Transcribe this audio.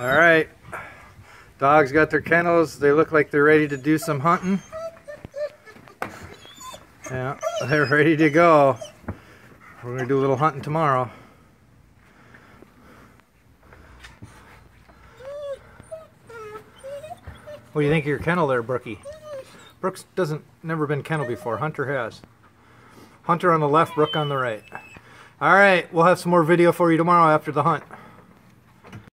All right. Dogs got their kennels. They look like they're ready to do some hunting. Yeah, they're ready to go. We're going to do a little hunting tomorrow. What do you think of your kennel there, Brookie? Brooks doesn't never been kennel before. Hunter has. Hunter on the left, Brook on the right. All right, we'll have some more video for you tomorrow after the hunt.